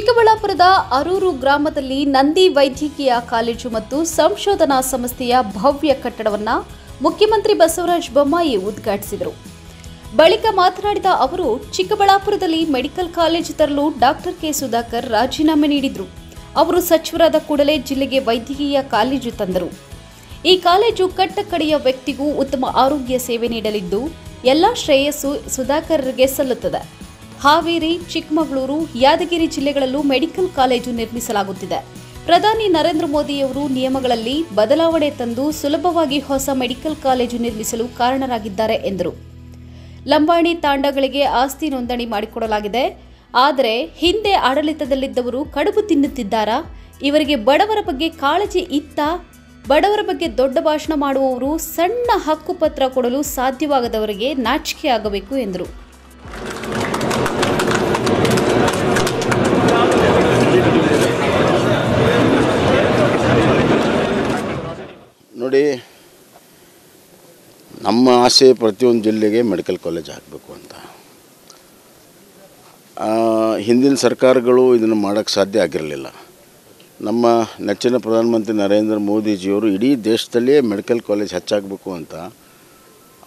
ಚಿಕ್ಕಬಳ್ಳಾಪುರದ ಅರೂರು ಗ್ರಾಮದಲ್ಲಿ ನಂದಿ ವೈದ್ಯಕೀಯ ಕಾಲೇಜು ಮತ್ತು ಸಂಶೋಧನಾ ಸಂಸ್ಥೆಯ ಭವ್ಯ ಕಟ್ಟಡವನ್ನು ಮುಖ್ಯಮಂತ್ರಿ ಬಸವರಾಜ ಬೊಮ್ಮಾಯಿ ಉದ್ಘಾಟಿಸಿದರು. ಬಳಿಕ ಮಾತನಾಡಿದ ಅವರು, ಚಿಕ್ಕಬಳ್ಳಾಪುರದಲ್ಲಿ ಮೆಡಿಕಲ್ ಕಾಲೇಜು ತರಲು ಡಾಕ್ಟರ್ ಕೆ ಸುಧಾಕರ್ ರಾಜೀನಾಮೆ ನೀಡಿದರು. ಅವರು ಸಚಿವರಾದ ಕೂಡಲೇ ಜಿಲ್ಲೆಗೆ ವೈದ್ಯಕೀಯ ಕಾಲೇಜು ತಂದರು. ಈ ಕಾಲೇಜು ಕಟ್ಟಕಡೆಯ ವ್ಯಕ್ತಿಗೂ ಉತ್ತಮ ಆರೋಗ್ಯ ಸೇವೆ ನೀಡಲಿದ್ದು, ಎಲ್ಲ ಶ್ರೇಯಸ್ಸು ಸುಧಾಕರ್ಗೆ ಸಲ್ಲುತ್ತದೆ. ಹಾವೇರಿ, ಚಿಕ್ಕಮಗಳೂರು, ಯಾದಗಿರಿ ಜಿಲ್ಲೆಗಳಲ್ಲೂ ಮೆಡಿಕಲ್ ಕಾಲೇಜು ನಿರ್ಮಿಸಲಾಗುತ್ತಿದೆ. ಪ್ರಧಾನಿ ನರೇಂದ್ರ ಮೋದಿಯವರು ನಿಯಮಗಳಲ್ಲಿ ಬದಲಾವಣೆ ತಂದು ಸುಲಭವಾಗಿ ಹೊಸ ಮೆಡಿಕಲ್ ಕಾಲೇಜು ನಿರ್ಮಿಸಲು ಕಾರಣರಾಗಿದ್ದಾರೆ ಎಂದರು. ಲಂಬಾಣಿ ತಾಂಡಗಳಿಗೆ ಆಸ್ತಿ ನೋಂದಣಿ ಮಾಡಿಕೊಡಲಾಗಿದೆ. ಆದರೆ ಹಿಂದೆ ಆಡಳಿತದಲ್ಲಿದ್ದವರು ಕಡುಬು ತಿನ್ನುತ್ತಿದ್ದಾರಾ? ಇವರಿಗೆ ಬಡವರ ಬಗ್ಗೆ ಕಾಳಜಿ ಇತ್ತ? ಬಡವರ ಬಗ್ಗೆ ದೊಡ್ಡ ಭಾಷಣ ಮಾಡುವವರು ಸಣ್ಣ ಹಕ್ಕುಪತ್ರ ಕೊಡಲು ಸಾಧ್ಯವಾಗದವರಿಗೆ ನಾಚಿಕೆ ಆಗಬೇಕು ಎಂದರು. ನೋಡಿ ನಮ್ಮ ಆಸೆ ಪ್ರತಿಯೊಂದು ಜಿಲ್ಲೆಗೆ ಮೆಡಿಕಲ್ ಕಾಲೇಜ್ ಆಗಬೇಕು ಅಂತ. ಹಿಂದಿನ ಸರ್ಕಾರಗಳು ಇದನ್ನು ಮಾಡೋಕ್ಕೆ ಸಾಧ್ಯ ಆಗಿರಲಿಲ್ಲ. ನಮ್ಮ ನೆಚ್ಚಿನ ಪ್ರಧಾನಮಂತ್ರಿ ನರೇಂದ್ರ ಮೋದಿಜಿಯವರು ಇಡೀ ದೇಶದಲ್ಲಿಯೇ ಮೆಡಿಕಲ್ ಕಾಲೇಜ್ ಹೆಚ್ಚಾಗಬೇಕು ಅಂತ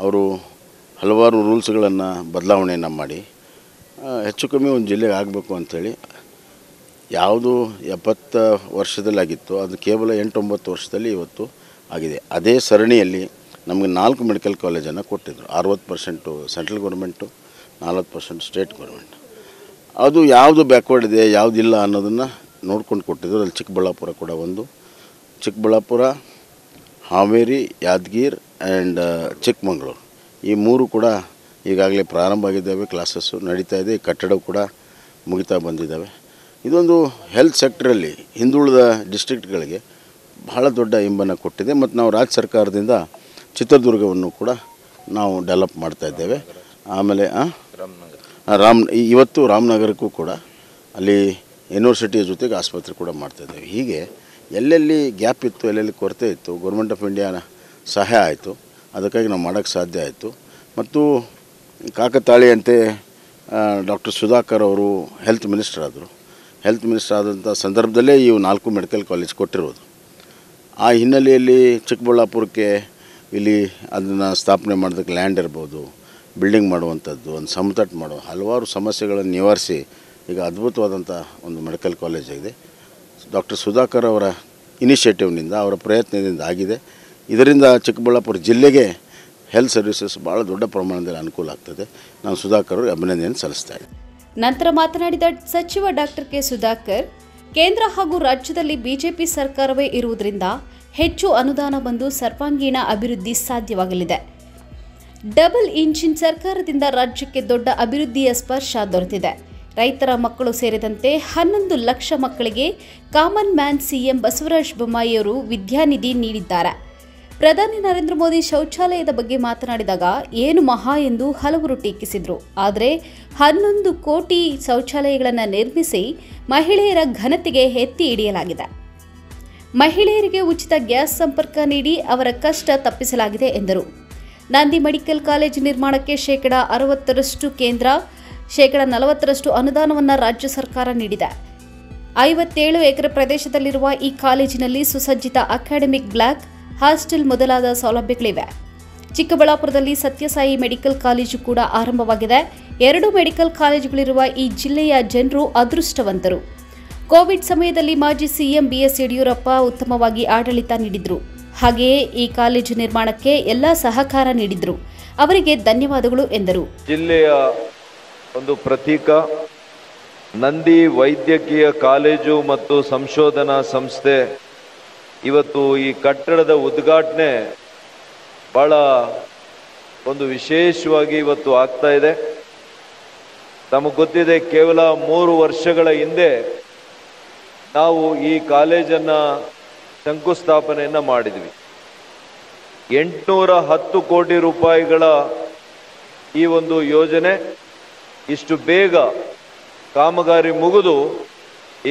ಅವರು ಹಲವಾರು ರೂಲ್ಸ್ಗಳನ್ನು ಬದಲಾವಣೆಯನ್ನು ಮಾಡಿ ಹೆಚ್ಚು ಕಮ್ಮಿ ಒಂದು ಜಿಲ್ಲೆಗೆ ಆಗಬೇಕು ಅಂಥೇಳಿ ಯಾವುದು ಎಪ್ಪತ್ತು ವರ್ಷದಲ್ಲಾಗಿತ್ತು, ಅದು ಕೇವಲ ಎಂಟೊಂಬತ್ತು ವರ್ಷದಲ್ಲಿ ಇವತ್ತು ಆಗಿದೆ. ಅದೇ ಸರಣಿಯಲ್ಲಿ ನಮಗೆ ನಾಲ್ಕು ಮೆಡಿಕಲ್ ಕಾಲೇಜನ್ನು ಕೊಟ್ಟಿದ್ದರು ಅರವತ್ತು ಪರ್ಸೆಂಟು ಸೆಂಟ್ರಲ್ ಗೌರ್ಮೆಂಟು, ನಲ್ವತ್ತು ಪರ್ಸೆಂಟ್ ಸ್ಟೇಟ್ ಗೌರ್ಮೆಂಟ್. ಅದು ಯಾವುದು ಬ್ಯಾಕ್ವರ್ಡ್ ಇದೆ, ಯಾವುದಿಲ್ಲ ಅನ್ನೋದನ್ನು ನೋಡ್ಕೊಂಡು ಕೊಟ್ಟಿದ್ರು. ಅಲ್ಲಿ ಚಿಕ್ಕಬಳ್ಳಾಪುರ ಕೂಡ ಒಂದು. ಚಿಕ್ಕಬಳ್ಳಾಪುರ, ಹಾವೇರಿ, ಯಾದಗಿರ್ ಆ್ಯಂಡ್ ಚಿಕ್ಕಮಗಳೂರು. ಈ ಮೂರು ಕೂಡ ಈಗಾಗಲೇ ಪ್ರಾರಂಭ ಆಗಿದ್ದಾವೆ ಕ್ಲಾಸಸ್ಸು ನಡೀತಾ ಇದೆ. ಕಟ್ಟಡ ಕೂಡ ಮುಗಿತಾ ಬಂದಿದ್ದಾವೆ. ಇದೊಂದು ಹೆಲ್ತ್ ಸೆಕ್ಟ್ರಲ್ಲಿ ಹಿಂದುಳಿದ ಡಿಸ್ಟ್ರಿಕ್ಟ್ಗಳಿಗೆ ಬಹಳ ದೊಡ್ಡ ಇಂಬನ್ನು ಕೊಟ್ಟಿದೆ. ಮತ್ತು ನಾವು ರಾಜ್ಯ ಸರ್ಕಾರದಿಂದ ಚಿತ್ರದುರ್ಗವನ್ನು ಕೂಡ ನಾವು ಡೆವಲಪ್ ಮಾಡ್ತಾ ಇದ್ದೇವೆ. ಆಮೇಲೆ ರಾಮ್ ಇವತ್ತು ರಾಮನಗರಕ್ಕೂ ಕೂಡ ಅಲ್ಲಿ ಯೂನಿವರ್ಸಿಟಿಯ ಜೊತೆಗೆ ಆಸ್ಪತ್ರೆ ಕೂಡ ಮಾಡ್ತಾ ಇದ್ದೇವೆ. ಹೀಗೆ ಎಲ್ಲೆಲ್ಲಿ ಗ್ಯಾಪ್ ಇತ್ತು, ಎಲ್ಲೆಲ್ಲಿ ಕೊರತೆ ಇತ್ತು ಗೌರ್ಮೆಂಟ್ ಆಫ್ ಇಂಡಿಯಾನ ಸಹಾಯ ಆಯಿತು. ಅದಕ್ಕಾಗಿ ನಾವು ಮಾಡೋಕ್ಕೆ ಸಾಧ್ಯ ಆಯಿತು. ಮತ್ತು ಕಾಕತಾಳಿಯಂತೆ ಡಾಕ್ಟರ್ ಸುಧಾಕರ್ ಅವರು ಹೆಲ್ತ್ ಮಿನಿಸ್ಟರ್ ಆದರು. ಹೆಲ್ತ್ ಮಿನಿಸ್ಟರ್ ಆದಂಥ ಸಂದರ್ಭದಲ್ಲೇ ಇವು ನಾಲ್ಕು ಮೆಡಿಕಲ್ ಕಾಲೇಜ್ ಕೊಟ್ಟಿರೋದು. ಆ ಹಿನ್ನೆಲೆಯಲ್ಲಿ ಚಿಕ್ಕಬಳ್ಳಾಪುರಕ್ಕೆ ಇಲ್ಲಿ ಅದನ್ನು ಸ್ಥಾಪನೆ ಮಾಡೋದಕ್ಕೆ ಲ್ಯಾಂಡ್ ಇರ್ಬೋದು ಬಿಲ್ಡಿಂಗ್ ಮಾಡುವಂಥದ್ದು, ಒಂದು ಸಮತಟ್ಟು ಮಾಡೋ ಹಲವಾರು ಸಮಸ್ಯೆಗಳನ್ನು ನಿವಾರಿಸಿ ಈಗ ಅದ್ಭುತವಾದಂಥ ಒಂದು ಮೆಡಿಕಲ್ ಕಾಲೇಜ್ ಆಗಿದೆ. ಡಾಕ್ಟರ್ ಸುಧಾಕರ್ ಅವರ ಇನಿಷಿಯೇಟಿವ್ನಿಂದ ಅವರ ಪ್ರಯತ್ನದಿಂದ ಆಗಿದೆ. ಇದರಿಂದ ಚಿಕ್ಕಬಳ್ಳಾಪುರ ಜಿಲ್ಲೆಗೆ ಹೆಲ್ತ್ ಸರ್ವಿಸಸ್ ಭಾಳ ದೊಡ್ಡ ಪ್ರಮಾಣದಲ್ಲಿ ಅನುಕೂಲ ಆಗ್ತದೆ. ನಾನು ಸುಧಾಕರ್ ಅವರಿಗೆ ಅಭಿನಂದನೆ ಸಲ್ಲಿಸ್ತಾ ಇದ್ದೀನಿ. ನಂತರ ಮಾತನಾಡಿದ ಸಚಿವ ಡಾಕ್ಟರ್ ಕೆ ಸುಧಾಕರ್ ಕೇಂದ್ರ ಹಾಗೂ ರಾಜ್ಯದಲ್ಲಿ ಬಿಜೆಪಿ ಸರ್ಕಾರವೇ ಇರುವುದರಿಂದ ಹೆಚ್ಚು ಅನುದಾನ ಬಂದು ಸರ್ವಾಂಗೀಣ ಅಭಿವೃದ್ಧಿ ಸಾಧ್ಯವಾಗಲಿದೆ. ಡಬಲ್ ಇಂಜಿನ್ ಸರ್ಕಾರದಿಂದ ರಾಜ್ಯಕ್ಕೆ ದೊಡ್ಡ ಅಭಿವೃದ್ಧಿಯ ಸ್ಪರ್ಶ ದೊರೆತಿದೆ. ರೈತರ ಮಕ್ಕಳು ಸೇರಿದಂತೆ ಹನ್ನೊಂದು ಲಕ್ಷ ಮಕ್ಕಳಿಗೆ ಕಾಮನ್ ಮ್ಯಾನ್ ಸಿಎಂ ಬಸವರಾಜ ಬೊಮ್ಮಾಯಿಯವರು ವಿದ್ಯಾನಿಧಿ ನೀಡಿದ್ದಾರೆ. ಪ್ರಧಾನಿ ನರೇಂದ್ರ ಮೋದಿ ಶೌಚಾಲಯದ ಬಗ್ಗೆ ಮಾತನಾಡಿದಾಗ ಏನು ಮಹಾ ಎಂದು ಹಲವರು ಟೀಕಿಸಿದರು. ಆದರೆ ಹನ್ನೊಂದು ಕೋಟಿ ಶೌಚಾಲಯಗಳನ್ನು ನಿರ್ಮಿಸಿ ಮಹಿಳೆಯರ ಘನತೆಗೆ ಎತ್ತಿ ಹಿಡಿಯಲಾಗಿದೆ. ಮಹಿಳೆಯರಿಗೆ ಉಚಿತ ಗ್ಯಾಸ್ ಸಂಪರ್ಕ ನೀಡಿ ಅವರ ಕಷ್ಟ ತಪ್ಪಿಸಲಾಗಿದೆ ಎಂದರು. ನಂದಿ ಮೆಡಿಕಲ್ ಕಾಲೇಜು ನಿರ್ಮಾಣಕ್ಕೆ ಶೇಕಡ ಅರವತ್ತರಷ್ಟು ಕೇಂದ್ರ, ಶೇಕಡ ನಲವತ್ತರಷ್ಟು ಅನುದಾನವನ್ನು ರಾಜ್ಯ ಸರ್ಕಾರ ನೀಡಿದೆ. ಐವತ್ತೇಳು ಎಕರೆ ಪ್ರದೇಶದಲ್ಲಿರುವ ಈ ಕಾಲೇಜಿನಲ್ಲಿ ಸುಸಜ್ಜಿತ ಅಕಾಡೆಮಿಕ್ ಬ್ಲಾಕ್ ಹಾಸ್ಟೆಲ್ ಮೊದಲಾದ ಸೌಲಭ್ಯಗಳಿವೆ. ಚಿಕ್ಕಬಳ್ಳಾಪುರದಲ್ಲಿ ಸತ್ಯಸಾಯಿ ಮೆಡಿಕಲ್ ಕಾಲೇಜು ಕೂಡ ಆರಂಭವಾಗಿದೆ. ಎರಡು ಮೆಡಿಕಲ್ ಕಾಲೇಜುಗಳಿರುವ ಈ ಜಿಲ್ಲೆಯ ಜನರು ಅದೃಷ್ಟವಂತರು. ಕೋವಿಡ್ ಸಮಯದಲ್ಲಿ ಮಾಜಿ ಸಿಎಂ ಬಿಎಸ್ ಯಡಿಯೂರಪ್ಪ ಉತ್ತಮವಾಗಿ ಆಡಳಿತ ನೀಡಿದ್ರು. ಹಾಗೆಯೇ ಈ ಕಾಲೇಜು ನಿರ್ಮಾಣಕ್ಕೆ ಎಲ್ಲ ಸಹಕಾರ ನೀಡಿದ್ರು. ಅವರಿಗೆ ಧನ್ಯವಾದಗಳು ಎಂದರು. ಜಿಲ್ಲೆಯ ಒಂದು ಪ್ರತೀಕ, ನಂದಿ ವೈದ್ಯಕೀಯ ಕಾಲೇಜು ಮತ್ತು ಸಂಶೋಧನಾ ಸಂಸ್ಥೆ ಇವತ್ತು ಈ ಕಟ್ಟಡದ ಉದ್ಘಾಟನೆ ಬಹಳ ಒಂದು ವಿಶೇಷವಾಗಿ ಇವತ್ತು ಆಗ್ತಾ ಇದೆ. ತಮಗೆ ಗೊತ್ತಿದೆ, ಕೇವಲ ಮೂರು ವರ್ಷಗಳ ಹಿಂದೆ ನಾವು ಈ ಕಾಲೇಜನ್ನು ಶಂಕುಸ್ಥಾಪನೆಯನ್ನು ಮಾಡಿದ್ವಿ. ಎಂಟುನೂರ ಹತ್ತು ಕೋಟಿ ರೂಪಾಯಿಗಳ ಈ ಒಂದು ಯೋಜನೆ ಇಷ್ಟು ಬೇಗ ಕಾಮಗಾರಿ ಮುಗಿದು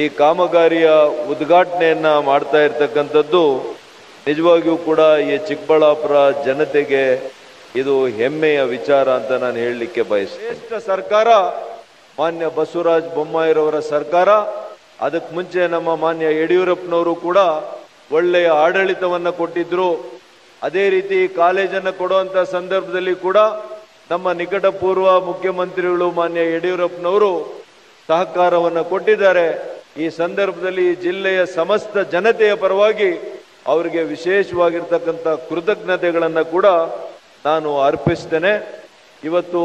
ಈ ಕಾಮಗಾರಿಯ ಉದ್ಘಾಟನೆಯನ್ನ ಮಾಡ್ತಾ ಇರ್ತಕ್ಕಂಥದ್ದು ನಿಜವಾಗಿಯೂ ಕೂಡ ಈ ಚಿಕ್ಕಬಳ್ಳಾಪುರ ಜನತೆಗೆ ಇದು ಹೆಮ್ಮೆಯ ವಿಚಾರ ಅಂತ ನಾನು ಹೇಳಲಿಕ್ಕೆ ಬಯಸ್ತೇನೆ. ಶ್ರೇಷ್ಠ ಸರ್ಕಾರ, ಮಾನ್ಯ ಬಸವರಾಜ ಬೊಮ್ಮಾಯಿರವರ ಸರ್ಕಾರ ಅದಕ್ಕೆ ಮುಂಚೆ ನಮ್ಮ ಮಾನ್ಯ ಯಡಿಯೂರಪ್ಪನವರು ಕೂಡ ಒಳ್ಳೆಯ ಆಡಳಿತವನ್ನು ಕೊಟ್ಟಿದ್ರು. ಅದೇ ರೀತಿ ಕಾಲೇಜನ್ನು ಕೊಡುವಂತ ಸಂದರ್ಭದಲ್ಲಿ ಕೂಡ ನಮ್ಮ ನಿಕಟಪೂರ್ವ ಮುಖ್ಯಮಂತ್ರಿಗಳು ಮಾನ್ಯ ಯಡಿಯೂರಪ್ಪನವರು ಸಹಕಾರವನ್ನು ಕೊಟ್ಟಿದ್ದಾರೆ. ಈ ಸಂದರ್ಭದಲ್ಲಿ ಜಿಲ್ಲೆಯ ಸಮಸ್ತ ಜನತೆಯ ಪರವಾಗಿ ಅವರಿಗೆ ವಿಶೇಷವಾಗಿರ್ತಕ್ಕಂಥ ಕೃತಜ್ಞತೆಗಳನ್ನು ಕೂಡ ನಾನು ಅರ್ಪಿಸ್ತೇನೆ. ಇವತ್ತು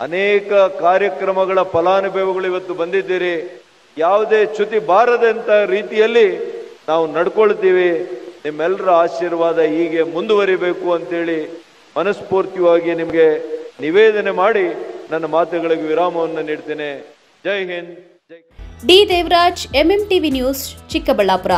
ಅನೇಕ ಕಾರ್ಯಕ್ರಮಗಳ ಫಲಾನುಭವಿಗಳು ಇವತ್ತು ಬಂದಿದ್ದೀರಿ. ಯಾವುದೇ ಚ್ಯುತಿ ಬಾರದಂತ ರೀತಿಯಲ್ಲಿ ನಾವು ನಡ್ಕೊಳ್ತೀವಿ. ನಿಮ್ಮೆಲ್ಲರ ಆಶೀರ್ವಾದ ಹೀಗೆ ಮುಂದುವರಿಬೇಕು ಅಂತೇಳಿ ಮನಸ್ಫೂರ್ತಿಯಾಗಿ ನಿಮಗೆ ನಿವೇದನೆ ಮಾಡಿ ನನ್ನ ಮಾತುಗಳಿಗೆ ವಿರಾಮವನ್ನು ನೀಡ್ತೇನೆ. ಜೈ ಹಿಂದ್, ಜೈ D Devaraj MMTV news Chikkaballapur.